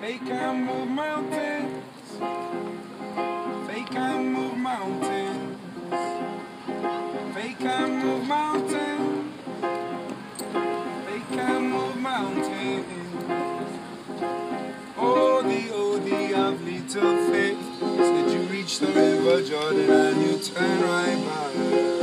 Faith can move mountains. Faith can move mountains. Faith can move mountains. Faith can move mountains. Oh, the, oh, the of little faith. Said you reach the river Jordan and you turn right back.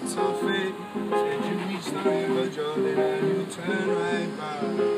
to fate. Said you reach the river Jordan and you turn right by.